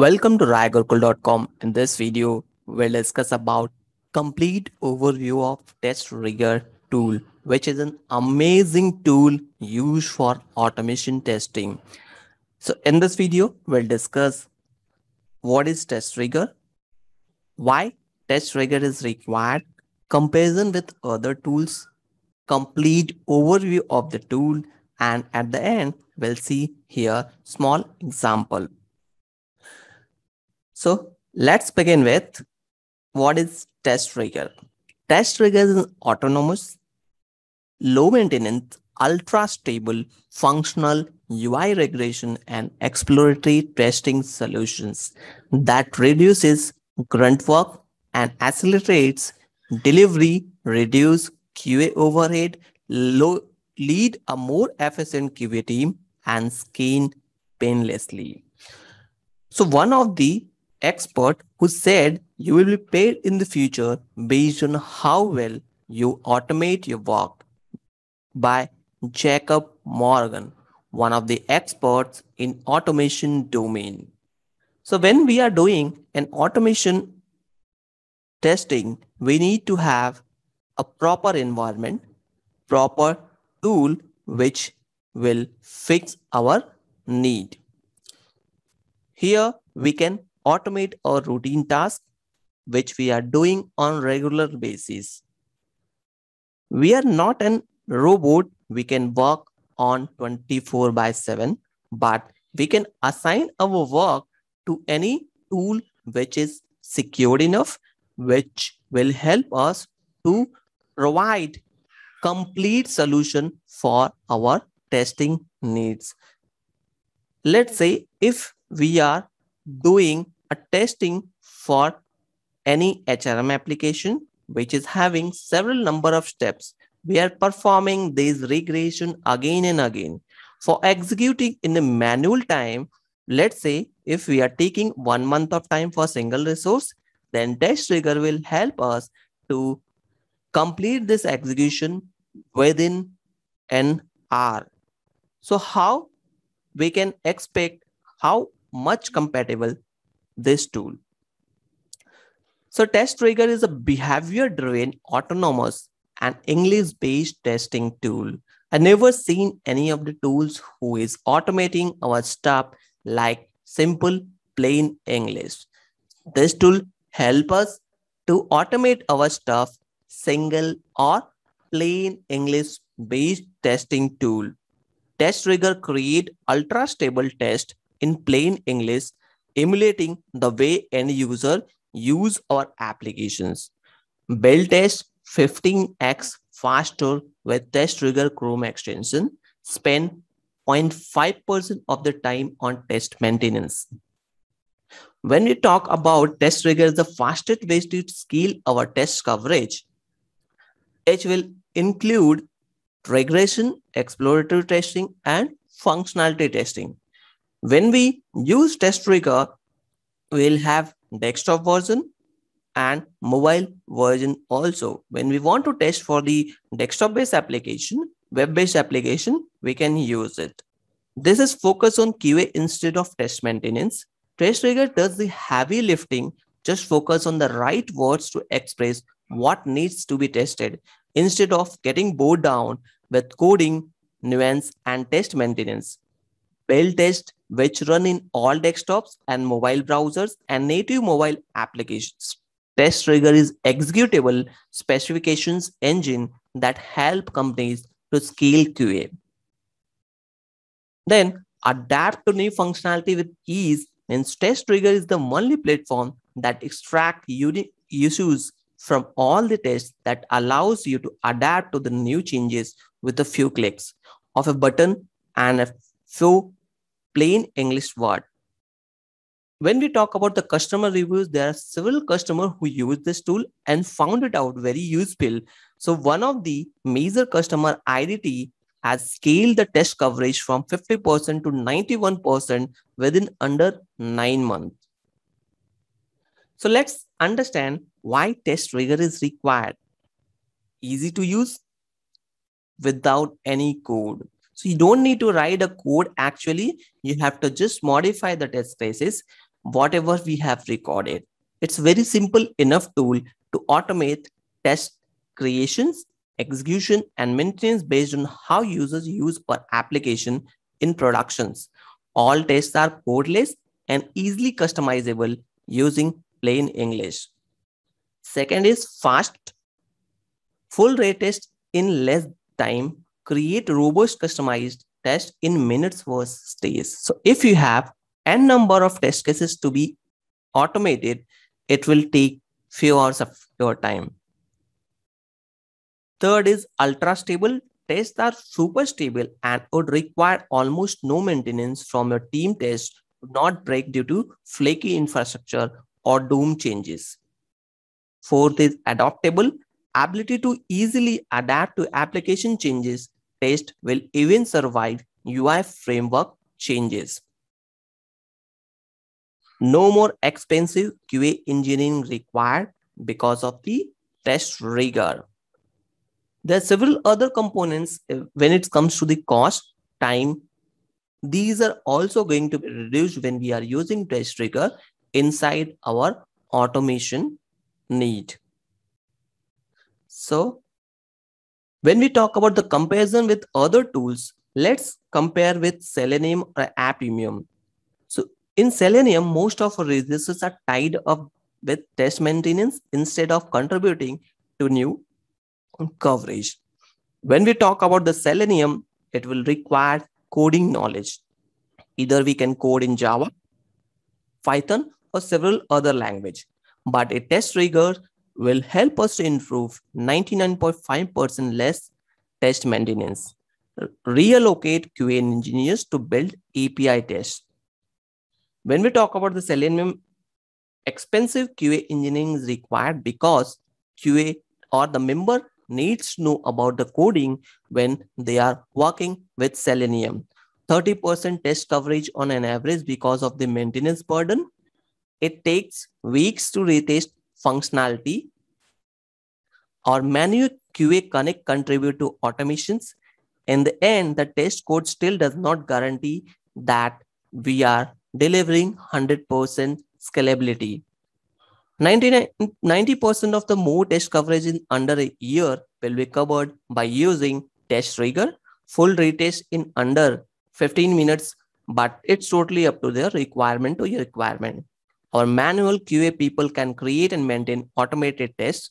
Welcome to RaiGurukul.com. In this video, we'll discuss about complete overview of testRigor tool, which is an amazing tool used for automation testing. So in this video, we'll discuss what is testRigor, why testRigor is required, comparison with other tools, complete overview of the tool, and at the end, we'll see here small example. So let's begin with what is testRigor. Test rigger is an autonomous, low maintenance, ultra stable, functional UI regression and exploratory testing solutions that reduces grunt work and accelerates delivery, reduce QA overhead, low, lead a more efficient QA team and scale painlessly. So one of the expert who said you will be paid in the future based on how well you automate your work by Jacob Morgan, one of the experts in automation domain. So when we are doing an automation testing, we need to have a proper environment, proper tool which will fix our need. Here we can automate our routine task which we are doing on regular basis. We are not an robot we can work on 24 by 7 but we can assign our work to any tool which is secured enough which will help us to provide complete solution for our testing needs. Let's say if we are doing a testing for any HRM application, which is having several number of steps. We are performing this regression again and again. For executing in a manual time, let's say if we are taking one month of time for single resource, then testRigor will help us to complete this execution within an hour. So how we can expect how much compatible this tool. So testRigor is a behavior driven autonomous and English based testing tool. I never seen any of the tools who is automating our stuff like simple plain English. This tool help us to automate our stuff single or plain English based testing tool. testRigor create ultra stable test in plain English emulating the way end user use our applications. Build test 15x faster with testRigor Chrome extension. Spend 0.5% of the time on test maintenance. When we talk about testRigor, the fastest way to scale our test coverage, it will include regression, exploratory testing, and functionality testing. When we use testRigor, we'll have desktop version and mobile version also. When we want to test for the desktop based application, web based application, we can use it. This is focus on QA instead of test maintenance. testRigor does the heavy lifting, just focus on the right words to express what needs to be tested instead of getting bogged down with coding, nuance, and test maintenance. Build test which run in all desktops and mobile browsers and native mobile applications. testRigor is executable specifications engine that help companies to scale QA. Then adapt to new functionality with ease means testRigor is the only platform that extract unique issues from all the tests that allows you to adapt to the new changes with a few clicks of a button and a few plain English word. When we talk about the customer reviews, there are several customers who use this tool and found it out very useful. So one of the major customer IDT has scaled the test coverage from 50% to 91% within under nine months. So let's understand why testRigor is required. Easy to use without any code. So you don't need to write a code actually. You have to just modify the test cases. whatever we have recorded. It's very simple enough tool to automate test creations, execution, and maintenance based on how users use our application in productions. All tests are codeless and easily customizable using plain English. Second is fast. Full rate test in less time. Create robust customized test in minutes versus days. So if you have n number of test cases to be automated, it will take few hours of your time. Third is ultra stable. Tests are super stable and would require almost no maintenance from your team test not break due to flaky infrastructure or DOM changes. Fourth is adaptable. Ability to easily adapt to application changes. Test will even survive UI framework changes. No more expensive QA engineering required because of the test rigor. There are several other components uh, when it comes to the cost, time. These are also going to be reduced when we are using test rigor inside our automation need. So when we talk about the comparison with other tools, let's compare with Selenium or Appium. So in Selenium, most of our resources are tied up with test maintenance instead of contributing to new coverage. When we talk about the Selenium, it will require coding knowledge. Either we can code in Java, Python, or several other language. But a test rigor will help us to improve 99.5% less test maintenance. Reallocate QA engineers to build API tests. When we talk about the Selenium, expensive QA engineering is required because QA or the member needs to know about the coding when they are working with Selenium. 30% test coverage on an average because of the maintenance burden it takes weeks to retest functionality or manual QA Connect contribute to automations. In the end, the test code still does not guarantee that we are delivering 100% scalability. 90% of the more test coverage in under a year will be covered by using test rigor, full retest in under 15 minutes, but it's totally up to the requirement to your requirement. Our manual QA people can create and maintain automated tests.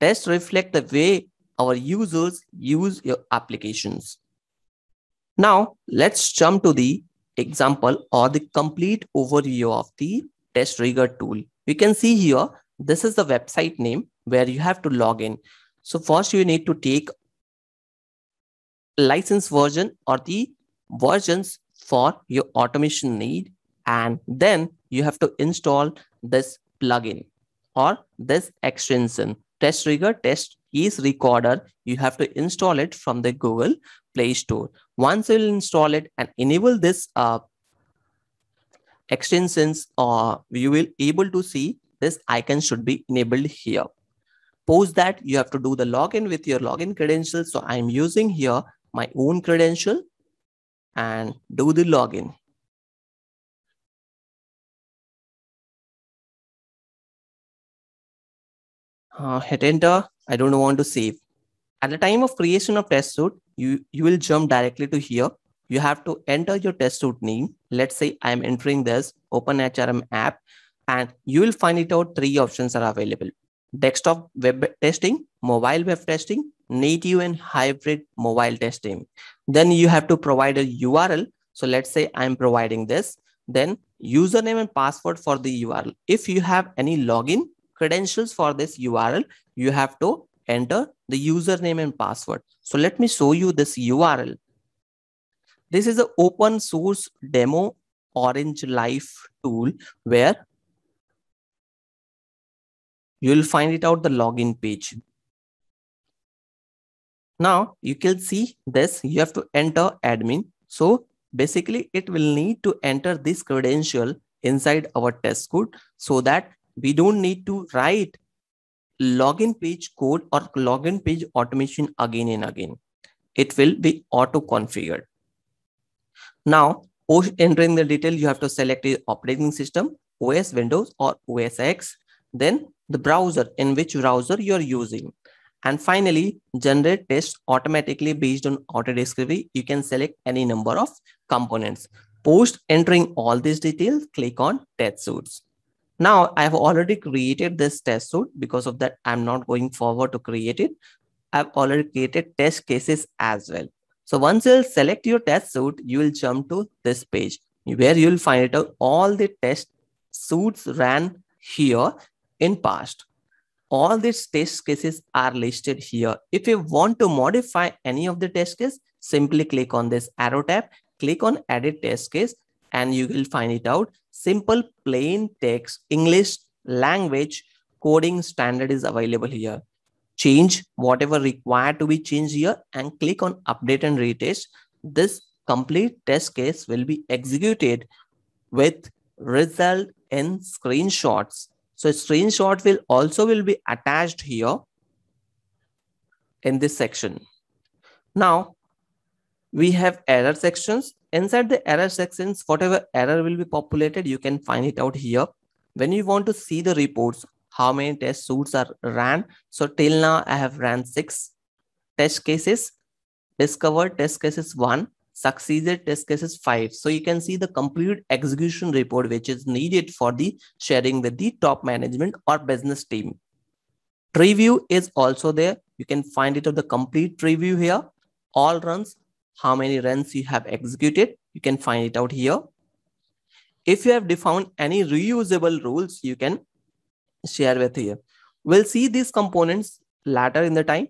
Tests reflect the way our users use your applications. Now, let's jump to the example or the complete overview of the test rigor tool. You can see here, this is the website name where you have to log in. So first you need to take license version or the versions for your automation need and then you have to install this plugin or this extension. testRigor test keys recorder you have to install it from the google play store. Once you install it and enable this uh, extensions uh, you will able to see this icon should be enabled here. Post that you have to do the login with your login credentials. So i'm using here my own credential and do the login uh, hit enter. I don't want to save. At the time of creation of test suite, you, you will jump directly to here. You have to enter your test suite name. Let's say I'm entering this OpenHRM app and you will find it out three options are available. Desktop web testing, mobile web testing, native and hybrid mobile testing. Then you have to provide a URL. So let's say I'm providing this, then username and password for the URL. If you have any login, credentials for this URL, you have to enter the username and password. So let me show you this URL. This is an open source demo Orange Life tool where you'll find it out the login page. Now you can see this, you have to enter admin. So basically it will need to enter this credential inside our test code so that we don't need to write login page code or login page automation again and again. It will be auto configured. Now, post entering the detail, you have to select the operating system. OS Windows or OS X, then the browser in which browser you're using. And finally, generate tests automatically based on auto discovery. You can select any number of components. Post entering all these details, click on test suits. Now I have already created this test suite. Because of that, I'm not going forward to create it. I've already created test cases as well. So once you'll select your test suite, you will jump to this page where you'll find out all the test suits ran here in past. All these test cases are listed here. If you want to modify any of the test case, simply click on this arrow tab, click on edit test case, and you will find it out. Simple plain text, English language coding standard is available here. Change whatever required to be changed here and click on update and retest. This complete test case will be executed with result in screenshots so screenshot will also will be attached here in this section. Now we have error sections. Inside the error sections, whatever error will be populated, you can find it out here. When you want to see the reports, how many test suits are ran. So till now I have ran six test cases, discovered test cases one, succeeded test cases 5. So you can see the complete execution report, which is needed for the sharing with the top management or business team. Tree view is also there. You can find it of the complete tree view here. All runs, how many runs you have executed. You can find it out here. If you have defined any reusable rules, you can share with here. We'll see these components later in the time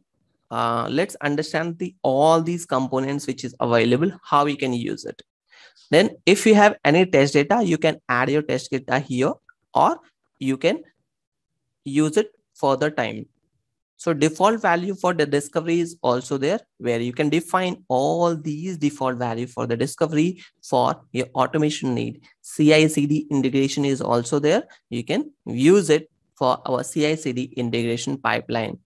uh, let's understand the all these components which is available, how we can use it. Then if you have any test data, you can add your test data here or you can use it for the time. So default value for the discovery is also there where you can define all these default value for the discovery for your automation need. CI CD integration is also there. You can use it for our CI CD integration pipeline.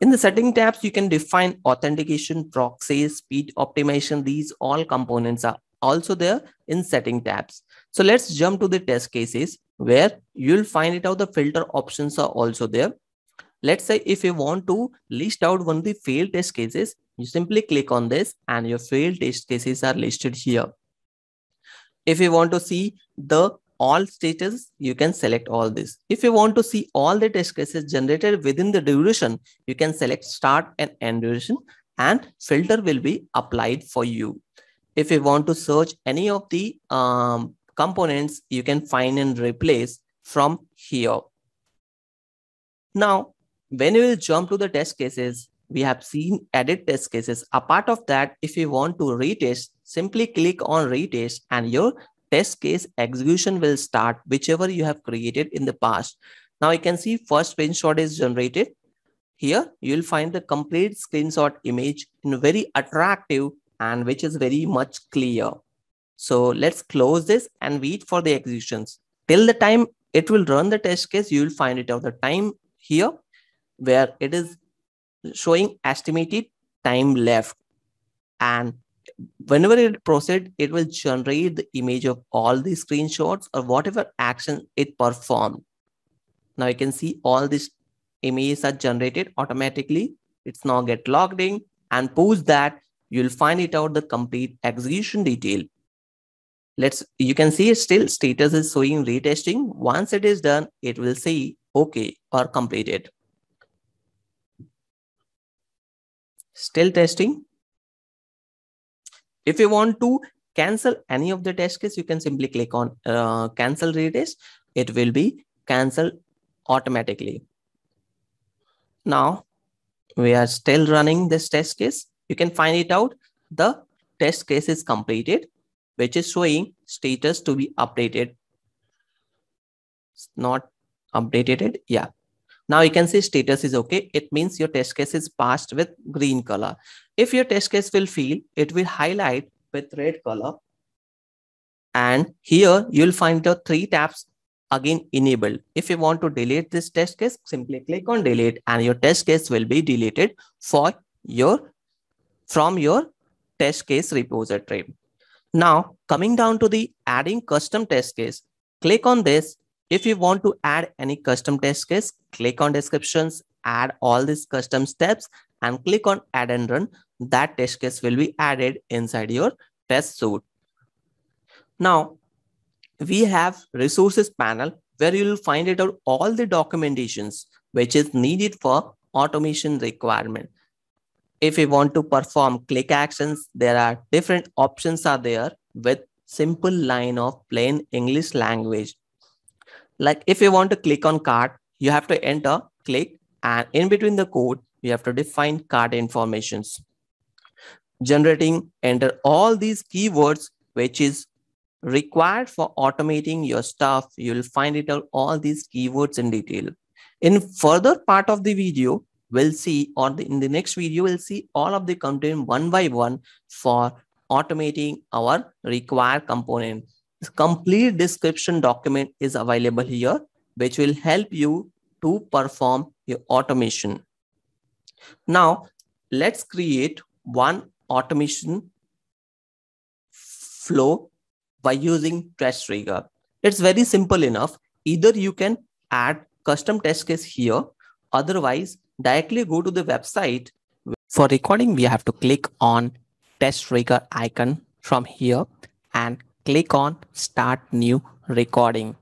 In the setting tabs, you can define authentication, proxies, speed optimization. These all components are also there in setting tabs. So let's jump to the test cases where you'll find it out the filter options are also there. Let's say if you want to list out one of the failed test cases, you simply click on this and your failed test cases are listed here. If you want to see the all status, you can select all this. If you want to see all the test cases generated within the duration, you can select start and end duration and filter will be applied for you. If you want to search any of the um, components, you can find and replace from here. Now, when you will jump to the test cases, we have seen edit test cases. Apart of that, if you want to retest, simply click on retest and your test case execution will start whichever you have created in the past. Now you can see first screenshot is generated. Here you'll find the complete screenshot image in very attractive and which is very much clear. So let's close this and wait for the executions. Till the time it will run the test case, you will find it out the time here where it is showing estimated time left and whenever it proceed, it will generate the image of all the screenshots or whatever action it performed. Now you can see all these images are generated automatically. It's now get logged in and post that you'll find it out the complete execution detail. Let's you can see it still status is showing retesting. Once it is done, it will say okay or completed. Still testing. If you want to cancel any of the test case, you can simply click on uh, cancel retest. It will be canceled automatically. Now we are still running this test case. You can find it out. The test case is completed, which is showing status to be updated. It's not updated. Yeah. Now you can see status is okay. It means your test case is passed with green color. If your test case will fail, it will highlight with red color. And here you'll find the three tabs again enabled. If you want to delete this test case, simply click on delete and your test case will be deleted for your from your test case repository. Now coming down to the adding custom test case, click on this If you want to add any custom test case, click on descriptions, add all these custom steps and click on add and run. That test case will be added inside your test suite. Now, we have resources panel where you will find it out all the documentations which is needed for automation requirement. If you want to perform click actions, there are different options are there with simple line of plain English language. Like if you want to click on card, you have to enter click and in between the code, you have to define card informations. Generating, enter all these keywords, which is required for automating your stuff. You'll find it out all these keywords in detail. In further part of the video, we'll see, or the, in the next video, we'll see all of the content one by one for automating our required component. This complete description document is available here, which will help you to perform your automation. Now, let's create one automation flow by using testRigor. It's very simple enough. Either you can add custom test case here. Otherwise, directly go to the website. For recording, we have to click on testRigor icon from here and click on start new recording.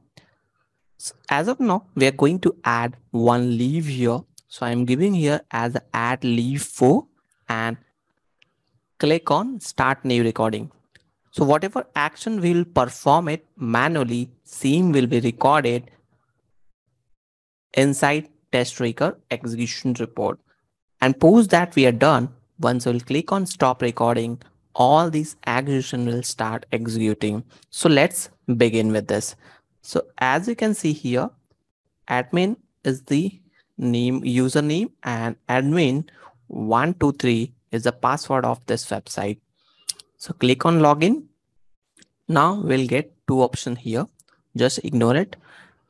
So as of now, we are going to add one leave here. So I'm giving here as add leave for and click on start new recording. So whatever action we'll perform it manually, same will be recorded inside testRigor execution report. And post that we are done, once we'll click on stop recording, all these execution will start executing. So let's begin with this. So as you can see here, admin is the name username and admin 123 is the password of this website. So click on login. Now we'll get two options here. Just ignore it.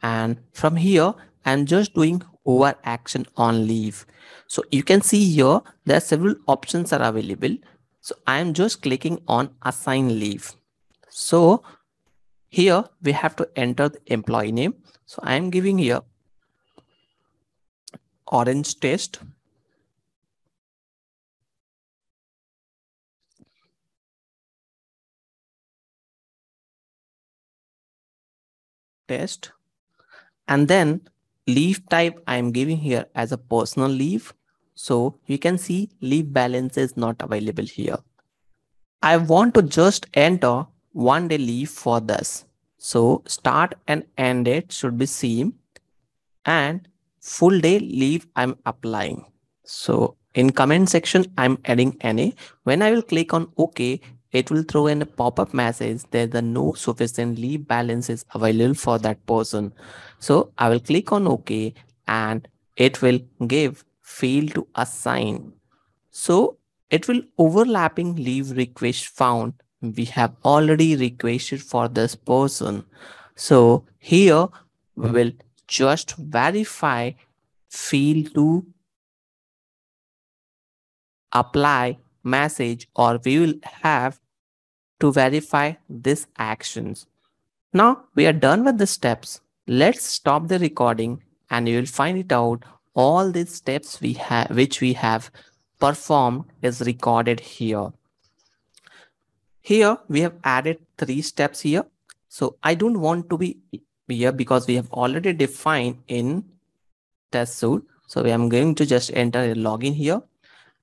And from here, I'm just doing over action on leave. So you can see here, there are several options are available. So I'm just clicking on assign leave. So here we have to enter the employee name. So I'm giving here orange test. Test. And then leave type I'm giving here as a personal leave. So you can see leave balance is not available here. I want to just enter one day leave for this. So start and end date should be same and full day leave I'm applying. So in comment section, I'm adding any. When I will click on OK, it will throw in a pop-up message that the no sufficient leave balance is available for that person. So I will click on OK and it will give fail to assign. So it will overlapping leave request found. We have already requested for this person. So here we will just verify fail to apply message or we will have to verify these actions. Now we are done with the steps. Let's stop the recording and you will find it out all these steps we have which we have performed is recorded here. Here we have added three steps here. So I don't want to be here because we have already defined in test suite. So I'm going to just enter a login here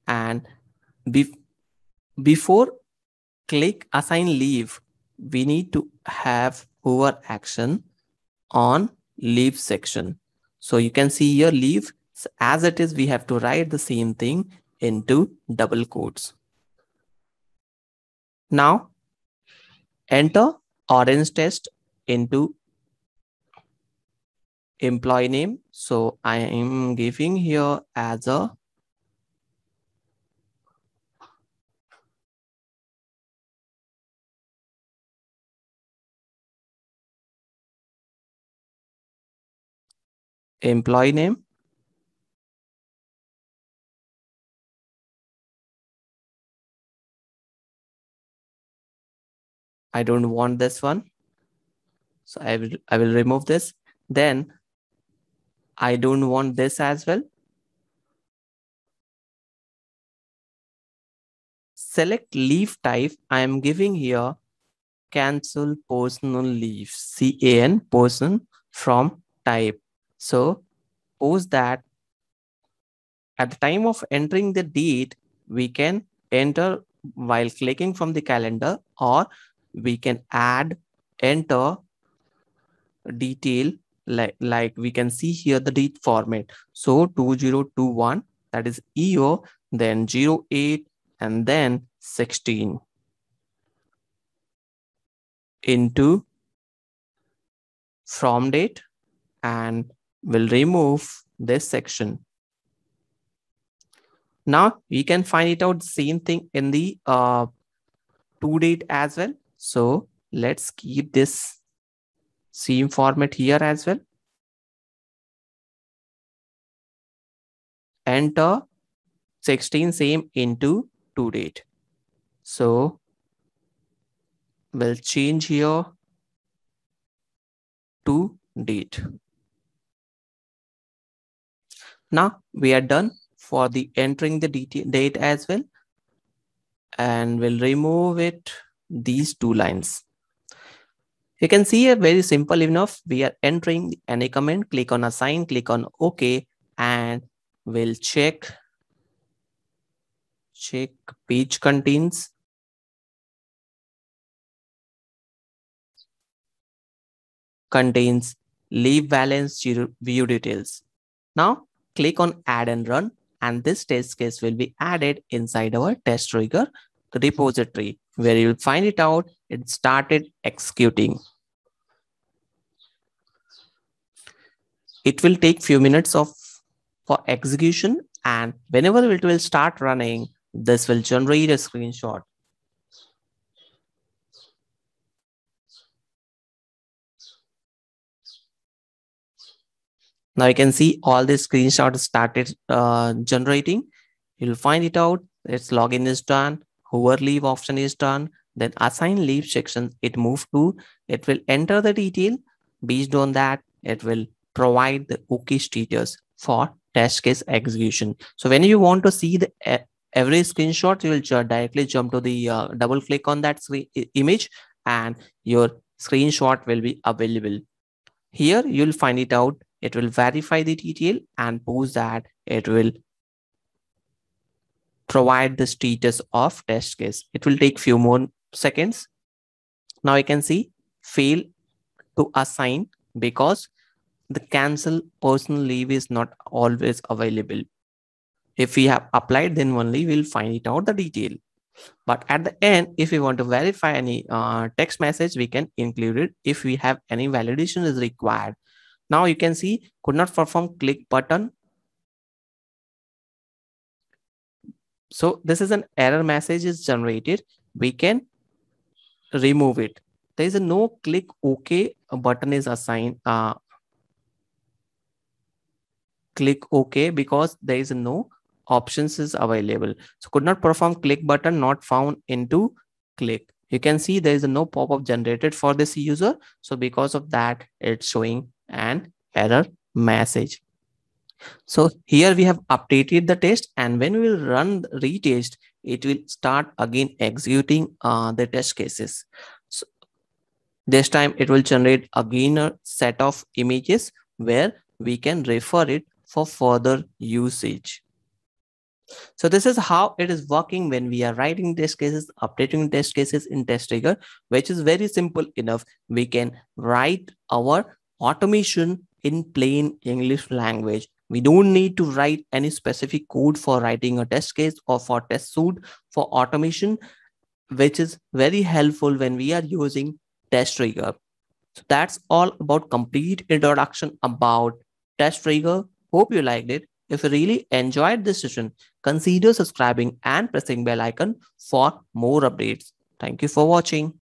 and be, before click assign leave, we need to have hover action on leave section. So you can see here leave so as it is, we have to write the same thing into double quotes. Now enter orange test into employee name. So I am giving here as a employee name. I don't want this one. So I will, I will remove this. Then I don't want this as well. Select leave type. I am giving here cancel personal leave, CAN person from type. So suppose that at the time of entering the date, we can enter while clicking from the calendar or we can add, enter detail like, like we can see here the date format. So 2021, that is EO, then 08, and then 16 into from date and we'll remove this section. Now we can find it out same thing in the uh, to date as well. So let's keep this same format here as well. Enter 16 same into to date. So we'll change here to date. Now we are done for the entering the date as well. And we'll remove it, these two lines. You can see a very simple enough. We are entering any comment, click on assign, click on OK, and we'll check, check page contains contains leave balance view details. Now click on add and run and this test case will be added inside our testRigor repository where you'll find it out it started executing. It will take few minutes of for execution and whenever it will start running, this will generate a screenshot. Now you can see all the screenshots started uh, generating. You'll find it out. Its login is done. Hover leave option is done. Then assign leave section it moved to. It will enter the detail. Based on that, it will provide the OK status for test case execution. So when you want to see the every screenshot, you will directly jump to the uh, double click on that image and your screenshot will be available. Here you'll find it out it will verify the detail and post that it will provide the status of test case. It will take few more seconds. Now you can see fail to assign because the cancel personal leave is not always available. If we have applied, then only we'll find it out the detail. But at the end, if we want to verify any uh, text message, we can include it. If we have any validation is required, now you can see could not perform click button. So this is an error message is generated. We can remove it. There is a no click OK button is assigned. Uh, click OK because there is no options is available. So could not perform click button not found into click. You can see there is no pop-up generated for this user. So because of that, it's showing an error message. So here we have updated the test and when we will run retest, it will start again executing uh, the test cases. So this time it will generate again a set of images where we can refer it for further usage. So this is how it is working when we are writing test cases, updating test cases in testRigor, which is very simple enough. We can write our automation in plain English language. We don't need to write any specific code for writing a test case or for test suite for automation, which is very helpful when we are using testRigor. So that's all about complete introduction about testRigor. Hope you liked it. If you really enjoyed this session, consider subscribing and pressing bell icon for more updates. Thank you for watching.